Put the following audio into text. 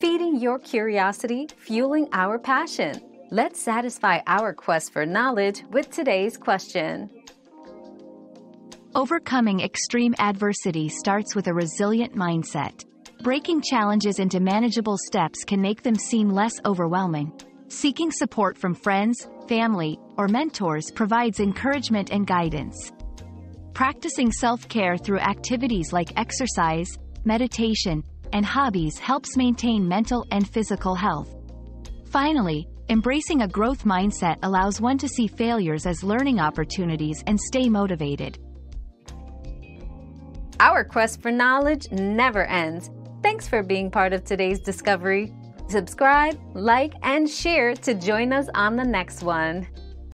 feeding your curiosity, fueling our passion. Let's satisfy our quest for knowledge with today's question. Overcoming extreme adversity starts with a resilient mindset. Breaking challenges into manageable steps can make them seem less overwhelming. Seeking support from friends, family, or mentors provides encouragement and guidance. Practicing self-care through activities like exercise, meditation, and hobbies helps maintain mental and physical health. Finally, embracing a growth mindset allows one to see failures as learning opportunities and stay motivated. Our quest for knowledge never ends. Thanks for being part of today's discovery. Subscribe, like, and share to join us on the next one.